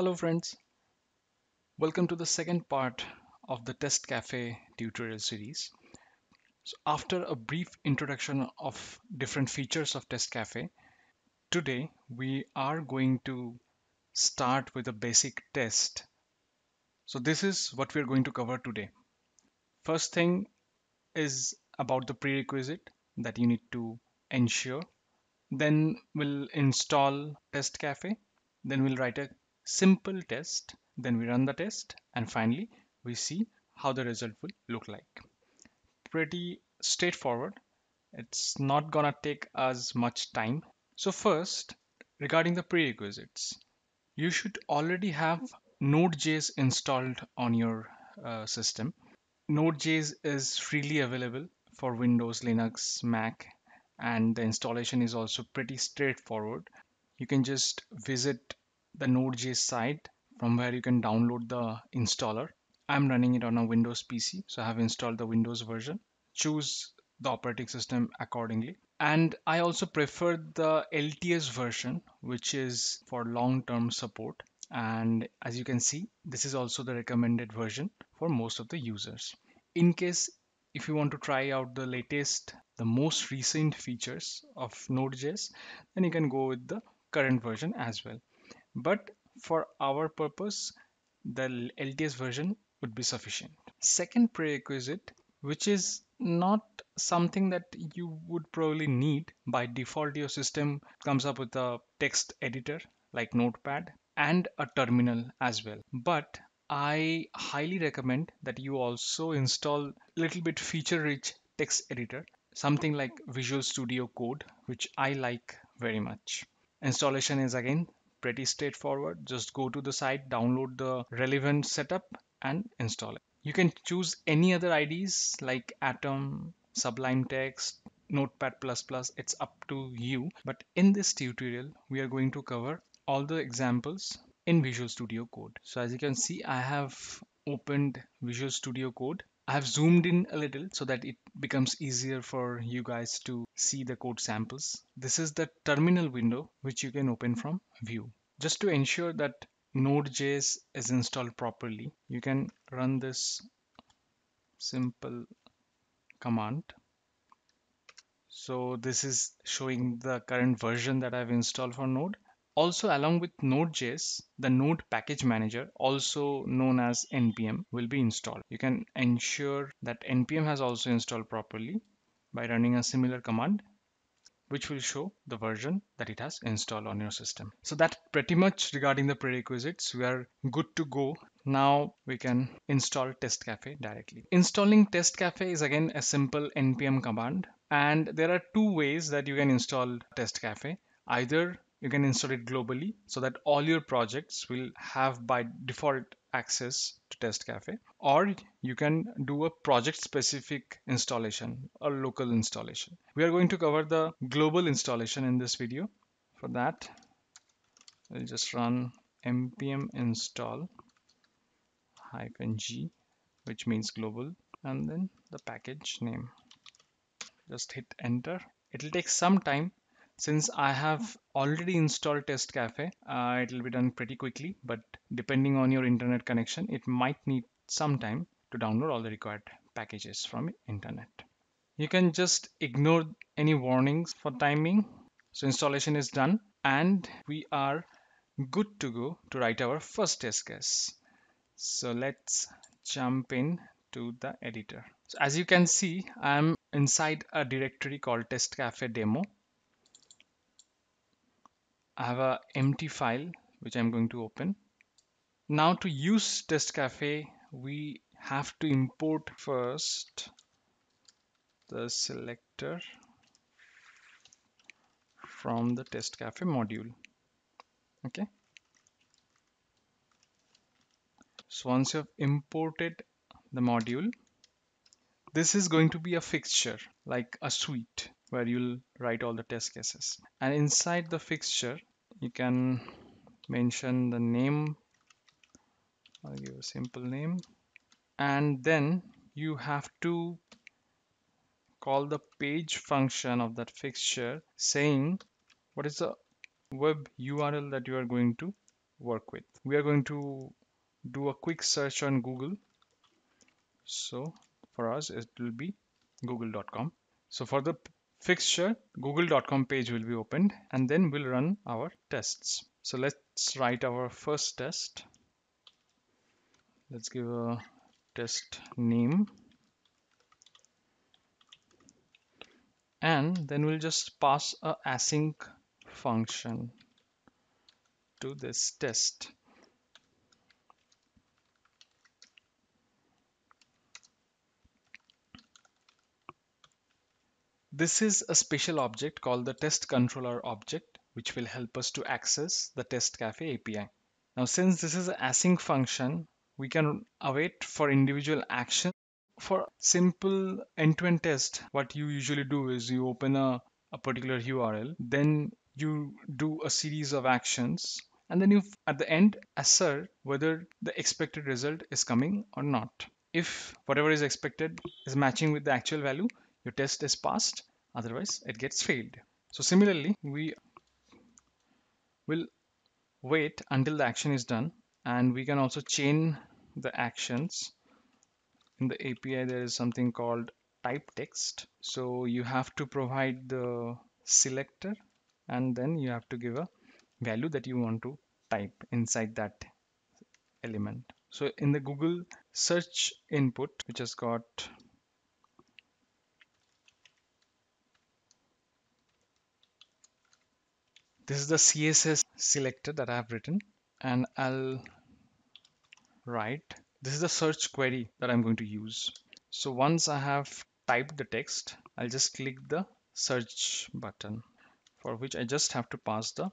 Hello friends, welcome to the second part of the TestCafe tutorial series. So after a brief introduction of different features of TestCafe, today we are going to start with a basic test. So this is what we're going to cover today. First thing is about the prerequisite that you need to ensure. Then we'll install TestCafe. Then we'll write a simple test, then we run the test, and finally we see how the result will look like. Pretty straightforward. It's not gonna take us much time. So first, regarding the prerequisites, you should already have Node.js installed on your uh, system. Node.js is freely available for Windows, Linux, Mac, and the installation is also pretty straightforward. You can just visit the Node.js site from where you can download the installer. I'm running it on a Windows PC, so I have installed the Windows version. Choose the operating system accordingly. And I also prefer the LTS version, which is for long-term support. And as you can see, this is also the recommended version for most of the users. In case if you want to try out the latest, the most recent features of Node.js, then you can go with the current version as well but for our purpose the LTS version would be sufficient. Second prerequisite which is not something that you would probably need by default your system comes up with a text editor like notepad and a terminal as well but I highly recommend that you also install a little bit feature rich text editor something like Visual Studio Code which I like very much. Installation is again pretty straightforward. Just go to the site, download the relevant setup and install it. You can choose any other IDEs like Atom, Sublime Text, Notepad++, it's up to you. But in this tutorial, we are going to cover all the examples in Visual Studio Code. So as you can see, I have opened Visual Studio Code. I have zoomed in a little so that it becomes easier for you guys to see the code samples. This is the terminal window which you can open from view. Just to ensure that Node.js is installed properly, you can run this simple command. So this is showing the current version that I've installed for Node. Also, along with Node.js, the Node Package Manager, also known as NPM, will be installed. You can ensure that NPM has also installed properly by running a similar command which will show the version that it has installed on your system. So that's pretty much regarding the prerequisites. We are good to go. Now we can install TestCafe directly. Installing TestCafe is again a simple npm command and there are two ways that you can install TestCafe. Either you can install it globally so that all your projects will have by default access to test cafe. Or you can do a project specific installation or local installation. We are going to cover the global installation in this video. For that we'll just run npm install hyphen g which means global and then the package name. Just hit enter. It'll take some time since I have already installed TestCafe, uh, it will be done pretty quickly, but depending on your internet connection, it might need some time to download all the required packages from internet. You can just ignore any warnings for timing. So installation is done and we are good to go to write our first test case. So let's jump in to the editor. So as you can see, I'm inside a directory called test cafe demo I have a empty file which I'm going to open. Now to use test cafe, we have to import first the selector from the test cafe module. Okay. So once you have imported the module, this is going to be a fixture like a suite where you'll write all the test cases. And inside the fixture, you can mention the name I'll give a simple name and then you have to call the page function of that fixture saying what is the web URL that you are going to work with. We are going to do a quick search on Google. So for us, it will be google.com. So for the fixture, google.com page will be opened and then we'll run our tests. So let's write our first test. Let's give a test name. And then we'll just pass a async function to this test. This is a special object called the test controller object, which will help us to access the test cafe API. Now, since this is an async function, we can await for individual action. For simple end-to-end test, what you usually do is you open a, a particular URL, then you do a series of actions, and then you at the end assert whether the expected result is coming or not. If whatever is expected is matching with the actual value, your test is passed otherwise it gets failed. So similarly we will wait until the action is done and we can also chain the actions. In the API there is something called type text. So you have to provide the selector and then you have to give a value that you want to type inside that element. So in the Google search input which has got This is the CSS selector that I have written and I'll write. This is the search query that I'm going to use. So once I have typed the text, I'll just click the search button for which I just have to pass the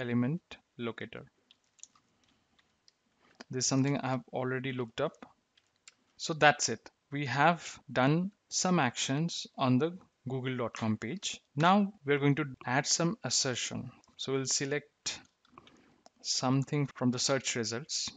element locator. This is something I have already looked up. So that's it. We have done some actions on the google.com page. Now we're going to add some assertion. So we'll select something from the search results.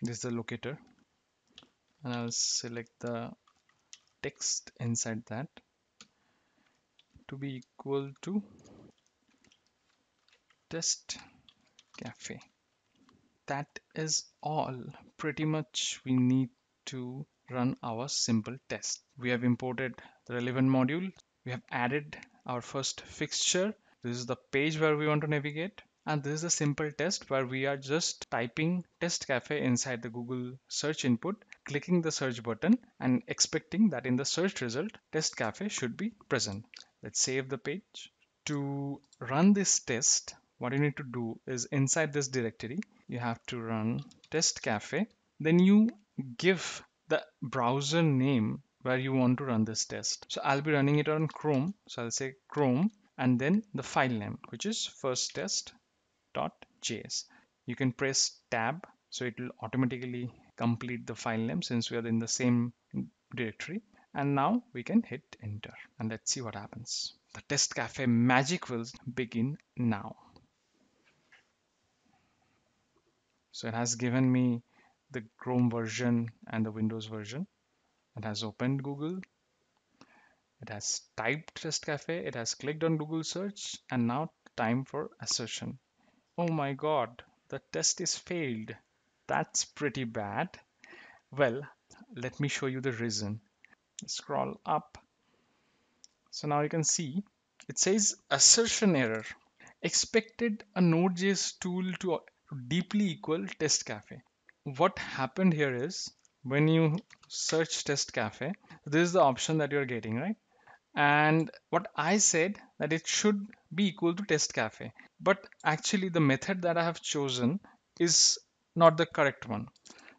This is the locator and I'll select the text inside that to be equal to test cafe. That is all pretty much we need to run our simple test. We have imported the relevant module. We have added our first fixture. This is the page where we want to navigate. And this is a simple test where we are just typing test cafe inside the Google search input, clicking the search button and expecting that in the search result, test cafe should be present. Let's save the page. To run this test, what you need to do is inside this directory, you have to run test cafe. Then you give the browser name where you want to run this test. So I'll be running it on Chrome. So I'll say Chrome and then the file name, which is first test.js. You can press tab so it will automatically complete the file name since we are in the same directory. And now we can hit enter and let's see what happens. The test cafe magic will begin now. So it has given me the Chrome version and the Windows version. It has opened Google. It has typed TestCafe. It has clicked on Google search and now time for assertion. Oh my God, the test is failed. That's pretty bad. Well, let me show you the reason. Scroll up. So now you can see it says assertion error. Expected a Node.js tool to deeply equal test cafe what happened here is when you search test cafe this is the option that you're getting right? And what i said that it should be equal to test cafe. But actually the method that i have chosen is not the correct one.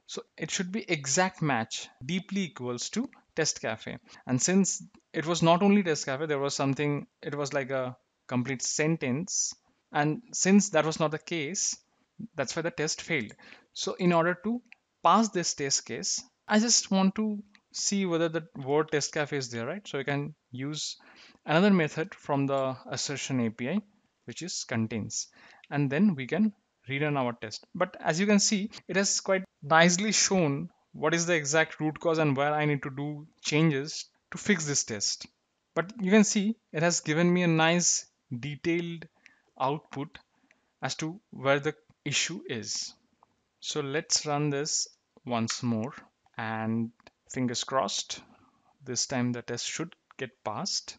So it should be exact match deeply equals to test cafe. And since it was not only test cafe there was something it was like a complete sentence. And since that was not the case that's why the test failed. So in order to pass this test case i just want to see whether the word test cafe is there right? So I can use another method from the assertion api which is contains and then we can rerun our test. But as you can see it has quite nicely shown what is the exact root cause and where i need to do changes to fix this test. But you can see it has given me a nice detailed output as to where the issue is. So let's run this once more and fingers crossed, this time the test should get passed.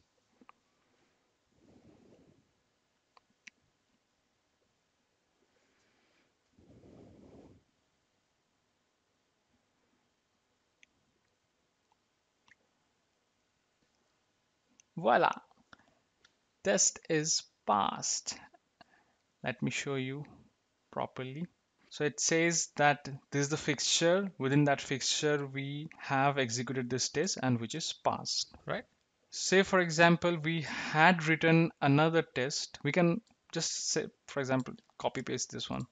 Voila, test is passed. Let me show you properly. So it says that this is the fixture. Within that fixture, we have executed this test and which is passed, right? Say, for example, we had written another test. We can just say, for example, copy paste this one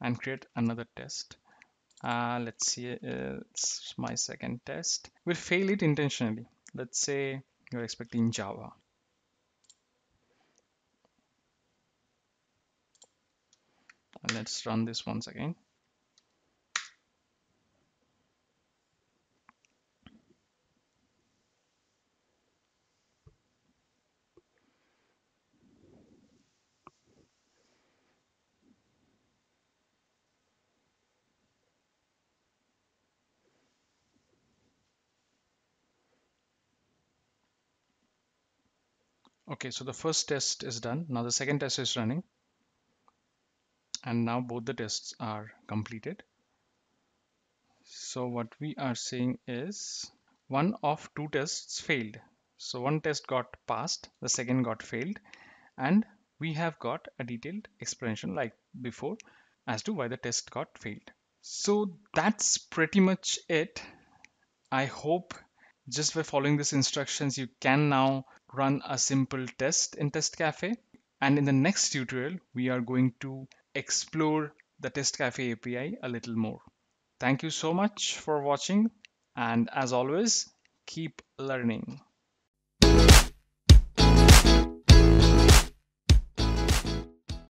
and create another test. Uh, let's see, uh, it's my second test. We'll fail it intentionally. Let's say you're expecting Java. Let's run this once again. Okay, so the first test is done. Now the second test is running. And now both the tests are completed. So what we are saying is one of two tests failed. So one test got passed, the second got failed, and we have got a detailed explanation like before as to why the test got failed. So that's pretty much it. I hope just by following these instructions, you can now run a simple test in TestCafe. And in the next tutorial, we are going to explore the TestCafe API a little more. Thank you so much for watching. And as always, keep learning.